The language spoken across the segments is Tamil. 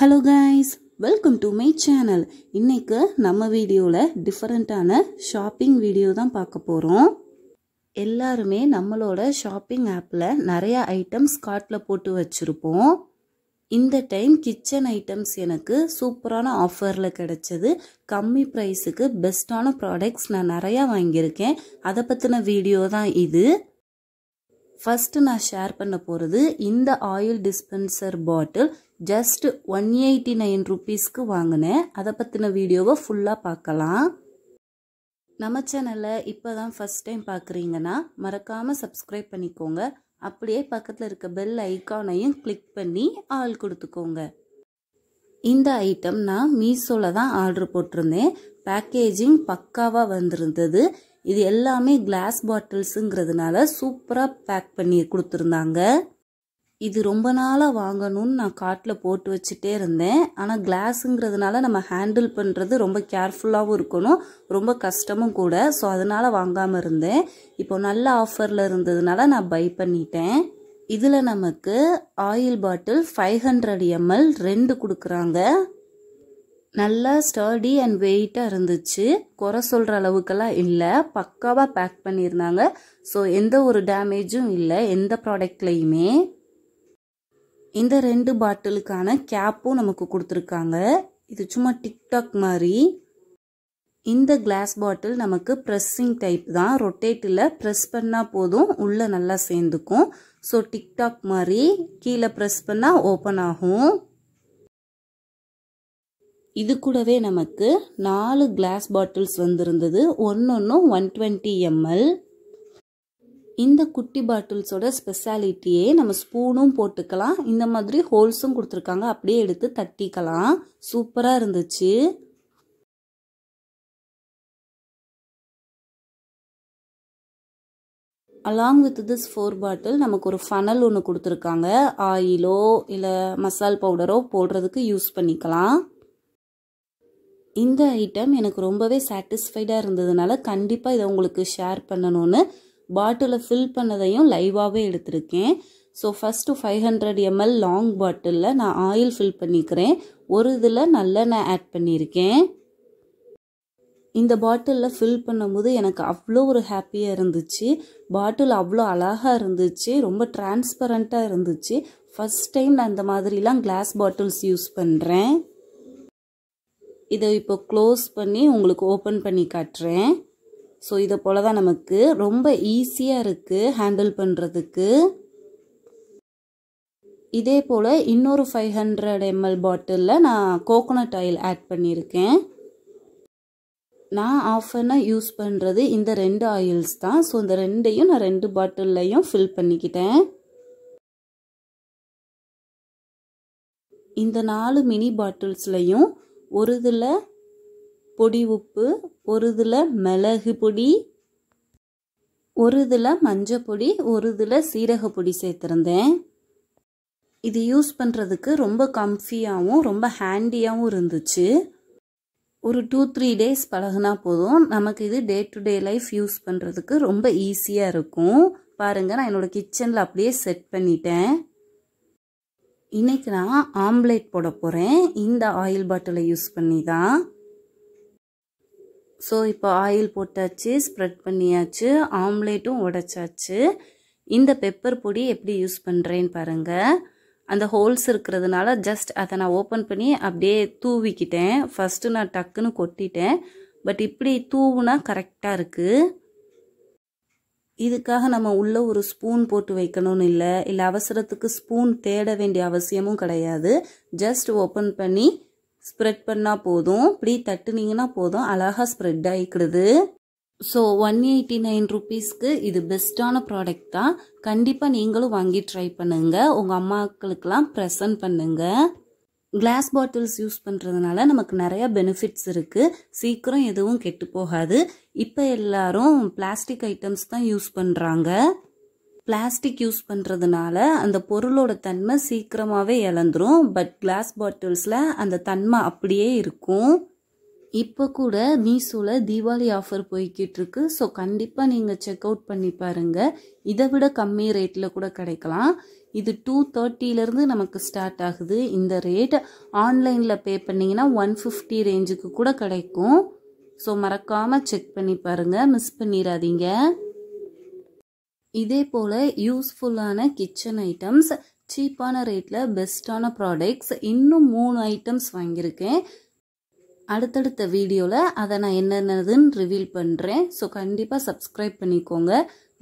Hello guys welcome to my channel இன்னைக்கு நம்ம வீடியோவில் டிஃப்ரெண்ட்டான ஷாப்பிங் வீடியோ தான் பார்க்க போகிறோம் எல்லாருமே நம்மளோட ஷாப்பிங் ஆப்பில் நிறையா ஐட்டம்ஸ் கார்ட்டில் போட்டு வச்சுருப்போம். இந்த டைம் கிச்சன் ஐட்டம்ஸ் எனக்கு சூப்பரான ஆஃபரில் கிடச்சிது. கம்மி ப்ரைஸுக்கு பெஸ்ட்டான ப்ராடக்ட்ஸ் நான் நிறையா வாங்கியிருக்கேன். அதை பற்றின வீடியோ தான் இது. ஃபஸ்ட்டு நான் ஷேர் பண்ண போகிறது இந்த oil dispenser bottle just one eighty nine ருபீஸ்க்கு வாங்கினேன். அதை பற்றின வீடியோவை ஃபுல்லாக பார்க்கலாம். நம்ம சேனலில் இப்போ தான் ஃபஸ்ட் டைம் பார்க்குறீங்கன்னா மறக்காமல் சப்ஸ்கிரைப் பண்ணிக்கோங்க. அப்படியே பக்கத்தில் இருக்க பெல் ஐக்கானையும் கிளிக் பண்ணி ஆள் கொடுத்துக்கோங்க. இந்த ஐட்டம் நான் மீஷோவில் தான் ஆர்டர் போட்டிருந்தேன். பேக்கேஜிங் பக்காவாக வந்திருந்தது. இது எல்லாமே கிளாஸ் பாட்டில்ஸுங்கிறதுனால சூப்பராக பேக் பண்ணி கொடுத்துருந்தாங்க. இது ரொம்ப நாளாக வாங்கணும்னு நான் காட்டில் போட்டு வச்சுட்டே இருந்தேன். ஆனால் கிளாஸுங்கிறதுனால நம்ம ஹேண்டில் பண்ணுறது ரொம்ப கேர்ஃபுல்லாகவும் இருக்கணும். ரொம்ப கஷ்டமும் கூட. ஸோ அதனால் வாங்காமல் இருந்தேன். இப்போ நல்ல ஆஃபரில் இருந்ததுனால நான் பை பண்ணிட்டேன். இதில் நமக்கு oil bottle five hundred ml ரெண்டு கொடுக்குறாங்க. நல்லா ஸ்டர்டி அண்ட் வெயிட்டாக இருந்துச்சு. குறை சொல்கிற அளவுக்கெல்லாம் இல்லை. பக்காவாக பேக் பண்ணியிருந்தாங்க. ஸோ எந்த ஒரு டேமேஜும் இல்லை. எந்த ப்ராடக்ட்லேயுமே இந்த ரெண்டு பாட்டிலுக்கான கேப்பும் நமக்கு கொடுத்துருக்காங்க. இது சும்மா டிக்டாக் மாதிரி. இந்த கிளாஸ் பாட்டில் நமக்கு ப்ரெஸ்ஸிங் டைப் தான். ரொட்டேட்டில் ப்ரெஸ் பண்ணால் போதும் உள்ளே நல்லா சேர்ந்துக்கும். ஸோ டிக்டாக் மாதிரி கீழே ப்ரெஸ் பண்ணால் ஓப்பன் ஆகும். இது கூடவே நமக்கு நாலு கிளாஸ் பாட்டில்ஸ் வந்திருந்தது. ஒன்றும் ஒன் டுவெண்ட்டி எம்எல் இந்த குட்டி பாட்டில்ஸோட ஸ்பெஷாலிட்டியே நம்ம ஸ்பூனும் போட்டுக்கலாம். இந்த மாதிரி ஹோல்ஸும் கொடுத்துருக்காங்க. அப்படியே எடுத்து தட்டிக்கலாம். சூப்பராக இருந்துச்சு. Along with this four bottle நமக்கு ஒரு ஃபனல் ஒன்று கொடுத்துருக்காங்க. ஆயிலோ இல்லை மசால் பவுடரோ போடுறதுக்கு யூஸ் பண்ணிக்கலாம். இந்த ஐட்டம் எனக்கு ரொம்பவே சாட்டிஸ்ஃபைடாக இருந்ததுனால கண்டிப்பாக இதை உங்களுக்கு ஷேர் பண்ணணும்னு பாட்டிலை ஃபில் பண்ணதையும் லைவாகவே எடுத்திருக்கேன். So first five hundred ml long பாட்டிலில் நான் ஆயில் ஃபில் பண்ணிக்கிறேன். ஒரு இதில் நல்லெண்ணெய் ஆட் பண்ணியிருக்கேன். இந்த பாட்டிலில் ஃபில் பண்ணும்போது எனக்கு அவ்வளோ ஒரு ஹாப்பியாக இருந்துச்சு. பாட்டில் அவ்வளோ அழகாக இருந்துச்சு. ரொம்ப டிரான்ஸ்பரண்ட்டாக இருந்துச்சு. ஃபஸ்ட் டைம் நான் இந்த மாதிரிலாம் கிளாஸ் பாட்டில்ஸ் யூஸ் பண்ணுறேன் இதை இப்போ க்ளோஸ் பண்ணி உங்களுக்கு ஓப்பன் பண்ணி காட்டுறேன். ஸோ இதை போல் தான் நமக்கு ரொம்ப ஈஸியாக இருக்குது ஹேண்டில் பண்ணுறதுக்கு இதே போல் இன்னொரு ஃபைவ் ஹண்ட்ரட் எம்எல் பாட்டிலில் நான் கோகோனட் ஆயில் ஆட் பண்ணியிருக்கேன். நான் ஆஃப் பண்ணாக யூஸ் பண்ணுறது இந்த ரெண்டு ஆயில்ஸ் தான். ஸோ இந்த ரெண்டையும் நான் ரெண்டு பாட்டில்லையும் ஃபில் பண்ணிக்கிட்டேன். இந்த நாலு மினி பாட்டில்ஸ்லையும் ஒரு இதில் பொடி உப்பு ஒரு இதில் மிளகு பொடி ஒரு இதில் மஞ்சள் பொடி ஒரு இதில் சீரக பொடி சேர்த்துருந்தேன். இது யூஸ் பண்ணுறதுக்கு ரொம்ப கம்ஃபியாகவும் ரொம்ப ஹேண்டியாகவும் இருந்துச்சு. ஒரு டூ த்ரீ டேஸ் பழகுனா போதும். நமக்கு இது day to day life use பண்ணுறதுக்கு ரொம்ப ஈஸியாக இருக்கும். பாருங்கள் நான் என்னோடய கிச்சனில் அப்படியே செட் பண்ணிட்டேன். இன்றைக்கி நான் ஆம்லேட் போட போகிறேன் இந்த ஆயில் பாட்டிலை யூஸ் பண்ணி தான் ஸோ இப்போ ஆயில் போட்டாச்சு ஸ்ப்ரெட் பண்ணியாச்சு ஆம்லேட்டும் உடைச்சாச்சு. இந்த பெப்பர் பொடி எப்படி யூஸ் பண்ணுறேன்னு பாருங்கள் அந்த ஹோல்ஸ் இருக்கிறதுனால ஜஸ்ட் அதை நான் ஓப்பன் பண்ணி அப்படியே தூவிக்கிட்டேன். ஃபஸ்ட்டு நான் டக்குன்னு கொட்டிட்டேன். பட் இப்படி தூவுனா கரெக்டாக இருக்குது இதுக்காக நம்ம உள்ளே ஒரு ஸ்பூன் போட்டு வைக்கணும்னு இல்லை. இல்லை அவசரத்துக்கு ஸ்பூன் தேட வேண்டிய அவசியமும் கிடையாது. ஜஸ்ட் ஓப்பன் பண்ணி ஸ்ப்ரெட் பண்ணால் போதும். இப்படி தட்டுனீங்கன்னா போதும். அழகாக ஸ்ப்ரெட் ஆகிக்கிடுது ஸோ ஒன் எயிட்டி நைன் ருபீஸ்க்கு இது பெஸ்ட்டான ப்ராடக்ட் தான் கண்டிப்பாக நீங்களும் வாங்கி ட்ரை பண்ணுங்கள் உங்கள் அம்மாக்களுக்கெல்லாம் ப்ரெசன்ட் பண்ணுங்கள் கிளாஸ் பாட்டில்ஸ் யூஸ் பண்ணுறதுனால நமக்கு நிறைய பெனிஃபிட்ஸ் இருக்குது சீக்கிரம் எதுவும் கெட்டு போகாது. இப்போ எல்லாரும் பிளாஸ்டிக் ஐட்டம்ஸ் தான் யூஸ் பண்ணுறாங்க பிளாஸ்டிக் யூஸ் பண்ணுறதுனால அந்த பொருளோட தன்மை சீக்கிரமாகவே இழந்துரும். பட் கிளாஸ் பாட்டில்ஸில் அந்த தன்மை அப்படியே இருக்கும். இப்போ கூட மீஷோவில் தீபாவளி ஆஃபர் போய்கிட்டு இருக்கு ஸோ கண்டிப்பாக நீங்கள் செக் அவுட் பண்ணி பாருங்கள் இதை விட கம்மி ரேட்டில் கூட கிடைக்கலாம். இது டூ தேர்ட்டிலேருந்து நமக்கு ஸ்டார்ட் ஆகுது. இந்த ரேட் ஆன்லைனில் பே பண்ணிங்கன்னா ஒன் ஃபிஃப்டி ரேஞ்சுக்கு கூட கிடைக்கும். ஸோ மறக்காமல் செக் பண்ணி பாருங்கள் மிஸ் பண்ணிடாதீங்க. இதே போல் யூஸ்ஃபுல்லான கிச்சன் ஐட்டம்ஸ் சீப்பான ரேட்டில் பெஸ்ட்டான ப்ராடக்ட்ஸ் இன்னும் மூணு ஐட்டம்ஸ் வாங்கியிருக்கேன். அடுத்தடுத்த வீடியோவில் அதை நான் என்னென்னதுன்னு ரிவீல் பண்ணுறேன் ஸோ கண்டிப்பாக சப்ஸ்கிரைப் பண்ணிக்கோங்க.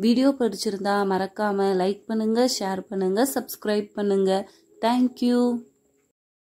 வீடியோ பிடிச்சிருந்தா மறக்காமல் லைக் பண்ணுங்கள் ஷேர் பண்ணுங்கள் சப்ஸ்கிரைப் பண்ணுங்கள் தேங்க்யூ